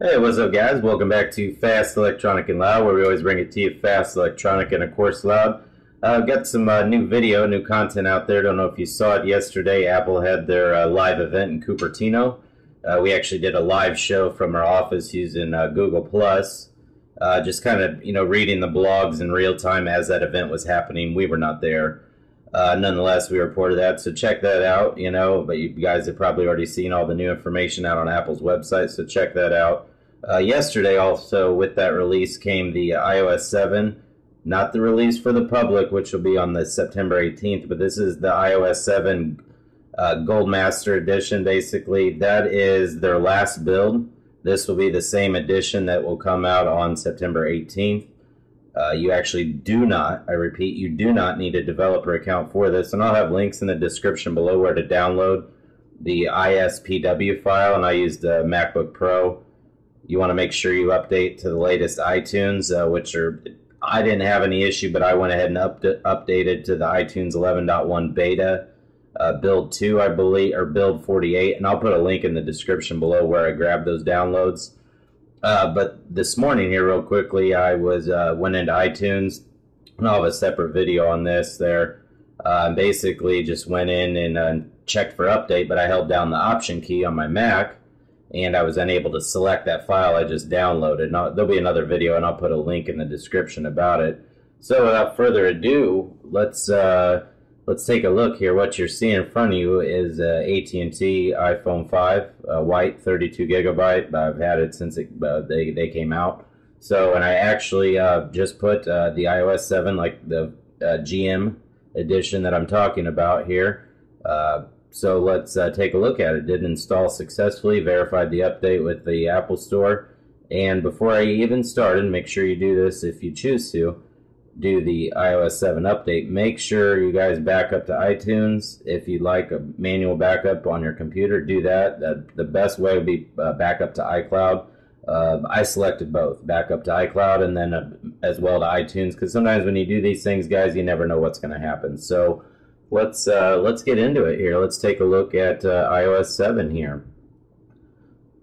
Hey, what's up, guys? Welcome back to Fast Electronic and Loud, where we always bring it to you fast, electronic, and of course loud. Uh, got some uh, new video, new content out there. Don't know if you saw it yesterday. Apple had their uh, live event in Cupertino. Uh, we actually did a live show from our office using uh, Google Plus. Uh, just kind of, you know, reading the blogs in real time as that event was happening. We were not there. Nonetheless, we reported that, so check that out. You know, but you guys have probably already seen all the new information out on Apple's website, so check that out. Uh, yesterday, also with that release, came the iOS 7. Not the release for the public, which will be on the September 18th, but this is the iOS 7 uh, Gold Master Edition. Basically, that is their last build. This will be the same edition that will come out on September 18th. Uh, you actually do not, I repeat, you do not need a developer account for this. And I'll have links in the description below where to download the IPSW file. And I used the MacBook Pro you want to make sure you update to the latest iTunes, uh, which are I didn't have any issue, but I went ahead and up, updated to the iTunes 11.1 beta, uh, build 2, I believe, or build 48, and I'll put a link in the description below where I grabbed those downloads. Uh, but this morning here, real quickly, I was uh, went into iTunes, and I'll have a separate video on this there. Uh, basically, just went in and uh, checked for update, but I held down the Option key on my Mac, and I was unable to select that file I just downloaded. Now, there'll be another video, and I'll put a link in the description about it. So, without further ado, let's uh, let's take a look here. What you're seeing in front of you is a AT&T iPhone 5, uh, white, 32 gigabyte. I've had it since it, uh, they they came out. So, and I actually uh, just put uh, the iOS 7, like the uh, GM edition that I'm talking about here. So let's uh, take a look at it. Did install successfully, verified the update with the Apple Store. And before I even started, make sure you do this if you choose to, do the iOS 7 update. Make sure you guys back up to iTunes. If you'd like a manual backup on your computer, do that. the, the best way would be uh, backup to iCloud. Uh, I selected both, backup to iCloud and then uh, as well to iTunes, because sometimes when you do these things, guys, you never know what's going to happen. So let's uh, let's get into it here. Let's take a look at uh, iOS 7 here.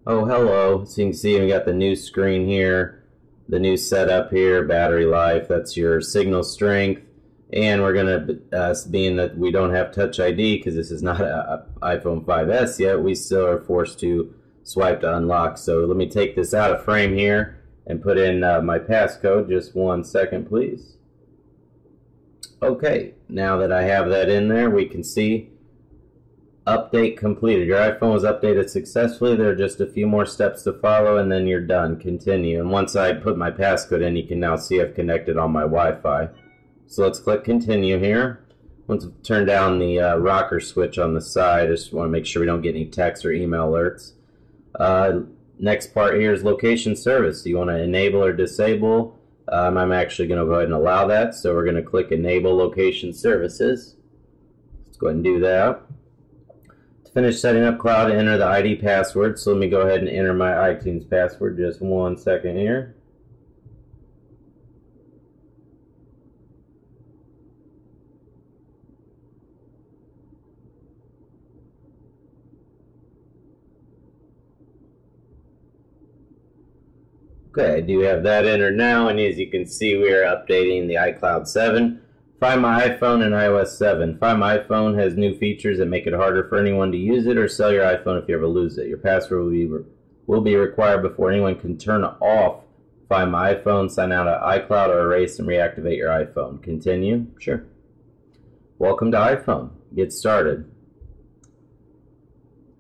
Oh, hello. So you can see we got the new screen here, the new setup here, battery life. That's your signal strength. And we're going to, uh, being that we don't have Touch ID because this is not an iPhone 5S yet, we still are forced to swipe to unlock. So let me take this out of frame here and put in uh, my passcode. Just one second, please. Okay, now that I have that in there, we can see update completed. Your iPhone was updated successfully. There are just a few more steps to follow and then you're done. Continue. And once I put my passcode in, you can now see I've connected on my Wi-Fi. So let's click continue here. Once I've turned down the uh, rocker switch on the side, I just want to make sure we don't get any text or email alerts. Uh, next part here is location service. Do you want to enable or disable um, I'm actually going to go ahead and allow that. So we're going to click Enable Location Services. Let's go ahead and do that. To finish setting up cloud, enter the ID password. So let me go ahead and enter my iTunes password. Just one second here. Okay, I do have that entered now, and as you can see, we are updating the iCloud 7. Find My iPhone and iOS 7. Find My iPhone has new features that make it harder for anyone to use it or sell your iPhone if you ever lose it. Your password will be, will be required before anyone can turn off Find My iPhone, sign out of iCloud, or erase and reactivate your iPhone. Continue? Sure. Welcome to iPhone. Get started.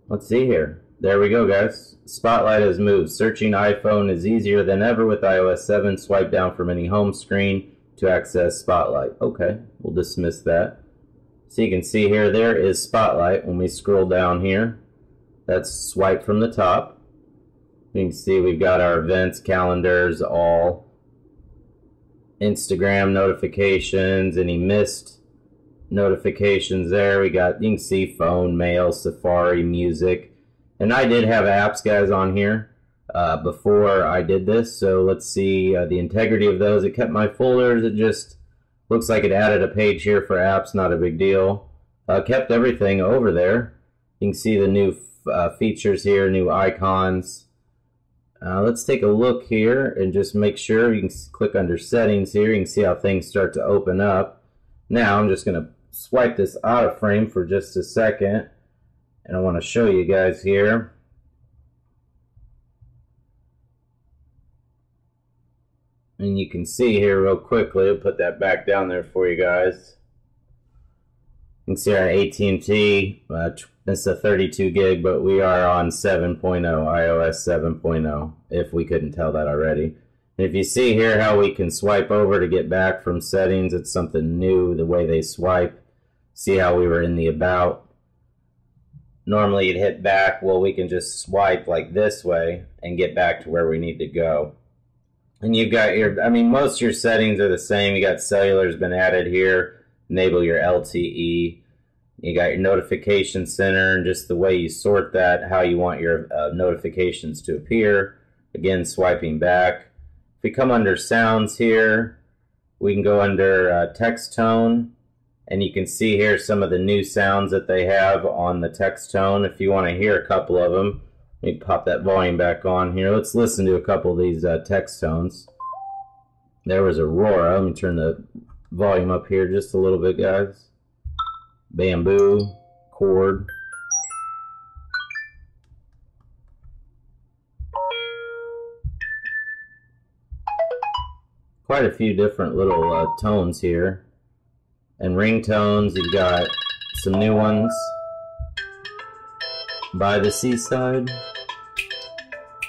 Let's see here. There we go, guys. Spotlight has moved. Searching iPhone is easier than ever with iOS 7. Swipe down from any home screen to access Spotlight. Okay, we'll dismiss that. So you can see here, there is Spotlight. When we scroll down here, that's swipe from the top. You can see we've got our events, calendars, all Instagram notifications, any missed notifications there. We got, you can see phone, mail, Safari, music. And I did have apps guys on here uh, before I did this. So let's see uh, the integrity of those. It kept my folders. It just looks like it added a page here for apps. Not a big deal. Uh, kept everything over there. You can see the new uh, features here, new icons. Uh, let's take a look here and just make sure you can click under settings here. You can see how things start to open up. Now I'm just going to swipe this out of frame for just a second. And I want to show you guys here. And you can see here real quickly, I'll put that back down there for you guys. You can see our AT&T, uh, it's a 32 gig, but we are on 7.0, iOS 7.0, if we couldn't tell that already. And if you see here how we can swipe over to get back from settings, it's something new, the way they swipe. See how we were in the about. Normally you'd hit back, well we can just swipe like this way and get back to where we need to go. And you've got your, I mean, most of your settings are the same. You got cellular's been added here. Enable your LTE. You got your notification center and just the way you sort that, how you want your uh, notifications to appear. Again, swiping back. If we come under sounds here, we can go under uh, text tone and you can see here some of the new sounds that they have on the text tone. If you want to hear a couple of them, let me pop that volume back on here. Let's listen to a couple of these uh, text tones. There was Aurora. Let me turn the volume up here just a little bit, guys. Bamboo, chord. Quite a few different little uh, tones here. And ringtones, you've got some new ones. By the seaside.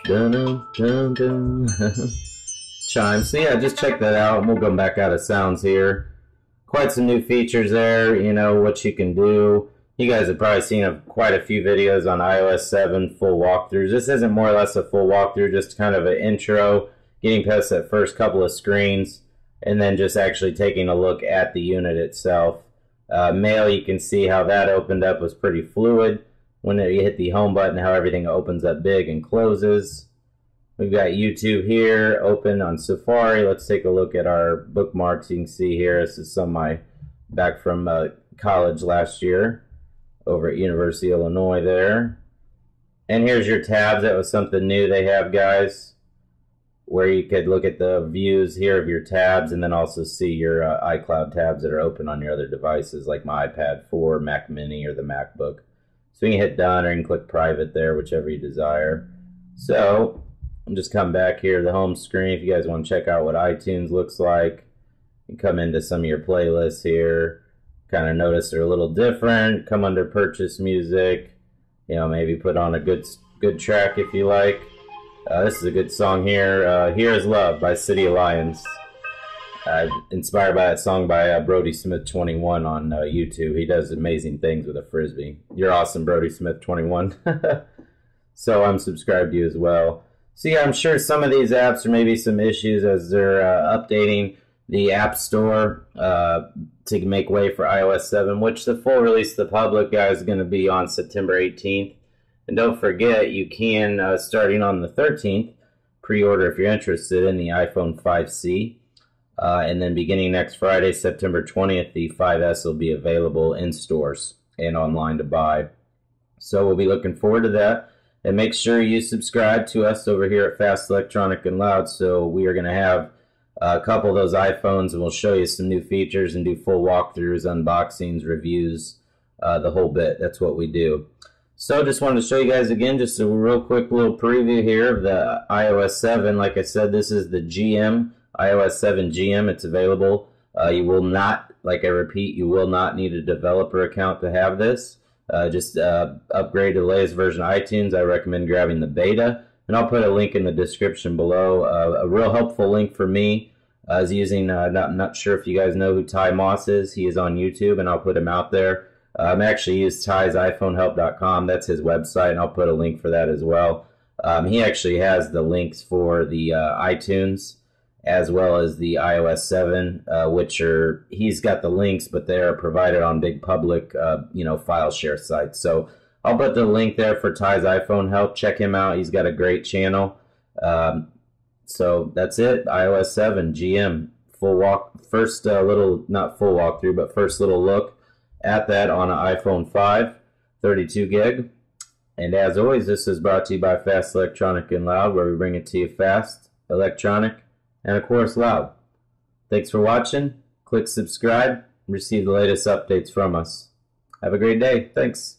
Dun dun dun. Chime. So yeah, just check that out. We'll go back out of sounds here. Quite some new features there. You know what you can do. You guys have probably seen a, quite a few videos on iOS 7 full walkthroughs. This isn't more or less a full walkthrough, just kind of an intro, getting past that first couple of screens, and then just actually taking a look at the unit itself. Uh, mail, you can see how that opened up was pretty fluid when you hit the home button, how everything opens up big and closes. We've got YouTube here open on Safari. Let's take a look at our bookmarks. You can see here, this is some of my back from uh, college last year over at University of Illinois there. And here's your tabs. That was something new they have, guys, where you could look at the views here of your tabs and then also see your uh, iCloud tabs that are open on your other devices like my iPad 4, Mac Mini, or the MacBook. So you can hit done or you can click private there, whichever you desire. So I'm just come back here to the home screen. If you guys want to check out what iTunes looks like, you come into some of your playlists here. Kind of notice they're a little different. Come under purchase music. You know, maybe put on a good good track if you like. Uh, this is a good song here. Uh, here is Love by City Lions uh, inspired by that song by uh, Brodie Smith 21 on uh, YouTube. He does amazing things with a frisbee. You're awesome, Brodie Smith 21. so I'm subscribed to you as well. Yeah, I'm sure some of these apps are maybe some issues as they're uh, updating the App Store uh, to make way for iOS 7, which the full release to the public guys is going to be on September 18th. And don't forget, you can, uh, starting on the 13th, pre-order if you're interested in the iPhone 5C. Uh, and then beginning next Friday, September 20th, the 5S will be available in stores and online to buy. So we'll be looking forward to that. And make sure you subscribe to us over here at Fast Electronic and Loud. So we are going to have a couple of those iPhones and we'll show you some new features and do full walkthroughs, unboxings, reviews, uh, the whole bit. That's what we do. So just wanted to show you guys again just a real quick little preview here of the iOS 7. Like I said, this is the GM iOS 7 GM. It's available. Uh, you will not, like I repeat, you will not need a developer account to have this. Uh, just uh, upgrade to the latest version of iTunes. I recommend grabbing the beta, and I'll put a link in the description below. Uh, a real helpful link for me uh, is using. Uh, not, I'm not sure if you guys know who Ty Moss is. He is on YouTube, and I'll put him out there. I'm actually use Ty's iPhoneHelp.com. That's his website, and I'll put a link for that as well. Um, he actually has the links for the iTunes as well as the iOS 7, uh, which are he's got the links, but they are provided on big public, uh, you know, file share sites. So I'll put the link there for Ty's iPhone help. Check him out. He's got a great channel. Um, so that's it. iOS 7 GM full walk. First uh, little, not full walkthrough, but first little look at that on an iPhone 5, 32 gig. And as always, this is brought to you by Fast Electronic and Loud, where we bring it to you fast, electronic, and of course loud. Thanks for watching. Click subscribe and receive the latest updates from us. Have a great day. Thanks.